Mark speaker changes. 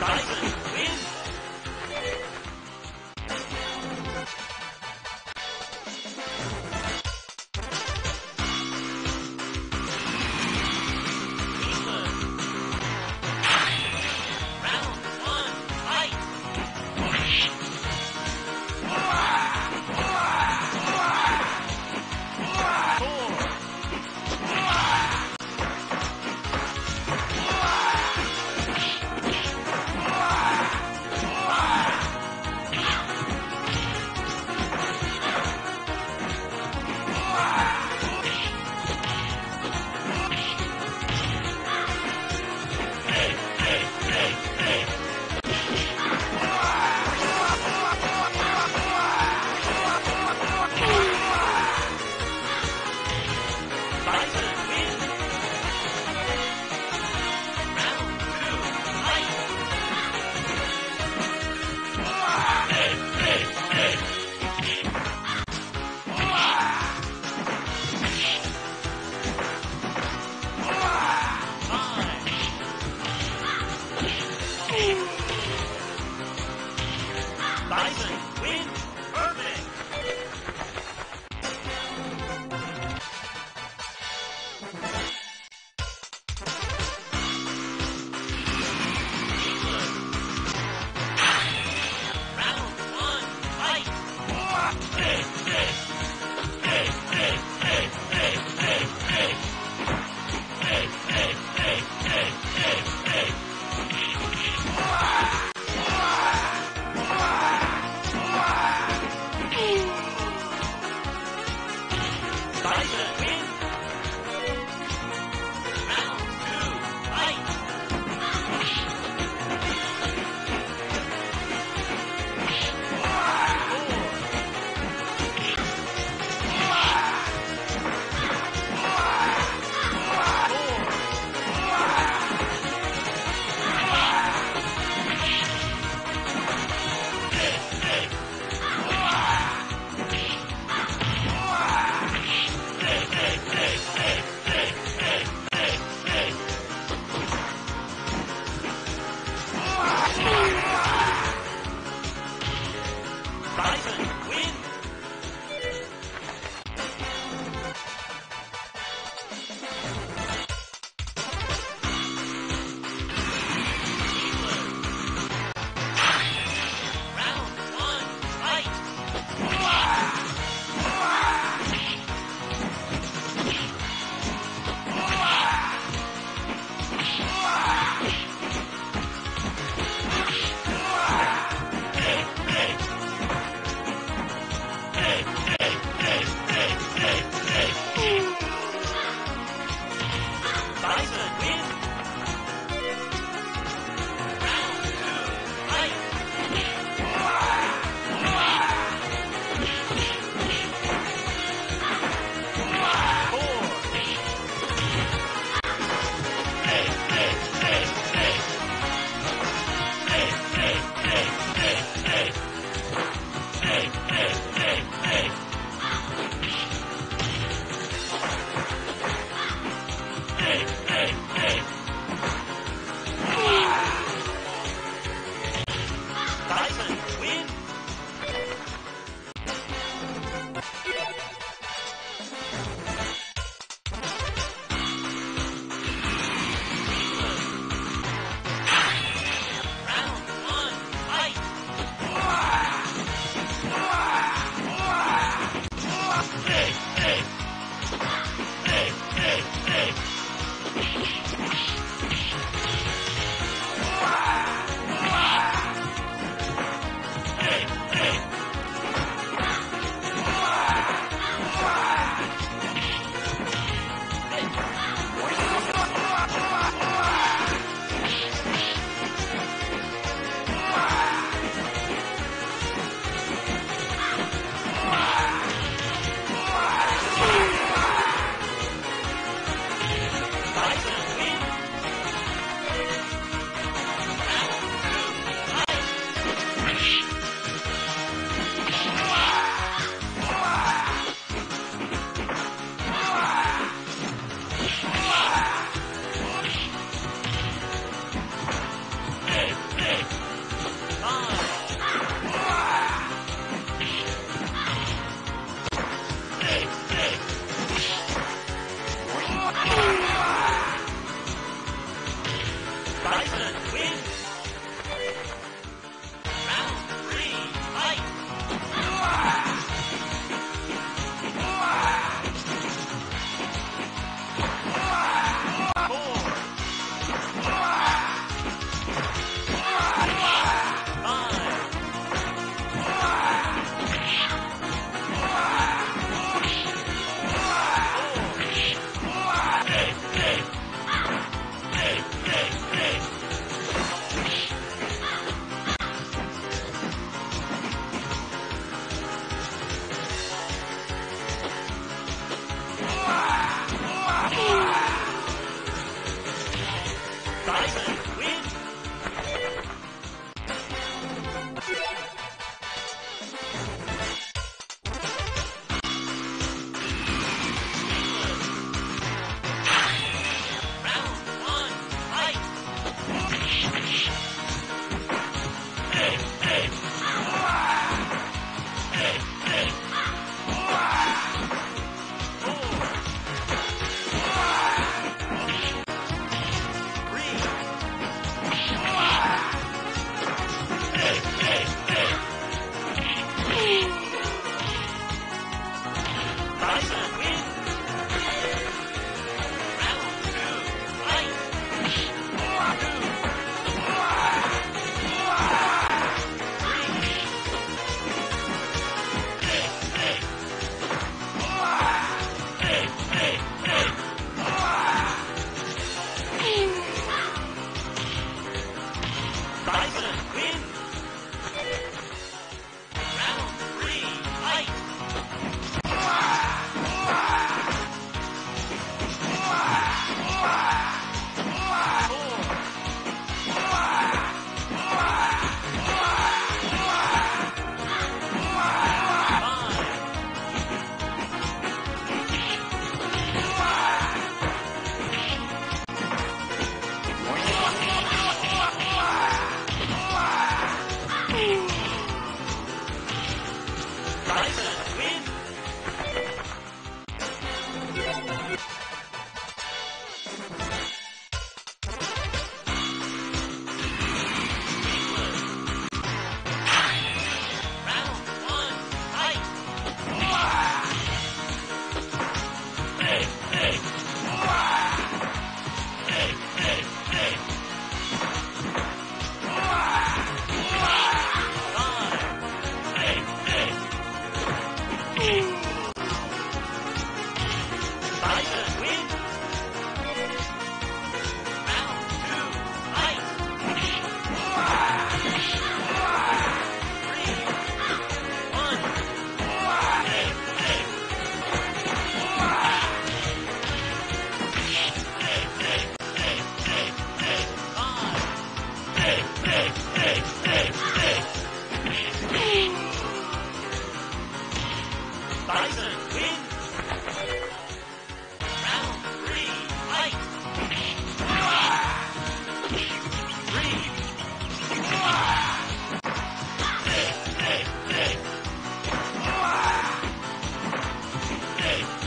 Speaker 1: 大好き Three.